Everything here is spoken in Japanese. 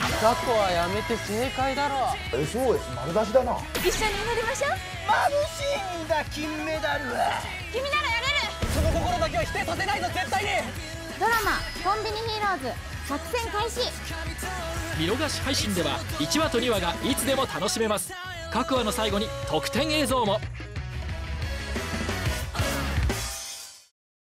過去はやめて正解だろ。SOS 丸出しだな。一緒に祈りましょう。眩しいんだ金メダル。君ならやれる。その心だけは否定させないぞ絶対に。ドラマ「コンビニヒーローズ」作戦開始。見逃し配信では1話と2話がいつでも楽しめます。各話の最後に特典映像も。